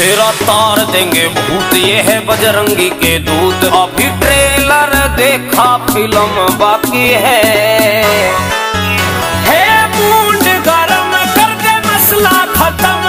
तेरा तार देंगे भूत, ये है बजरंगी के दूत। अभी ट्रेलर देखा फ़िल्म बाकी है। हे मूड गरम कर दे मसला खत्म।